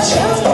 Let's.